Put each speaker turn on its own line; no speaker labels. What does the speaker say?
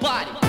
body.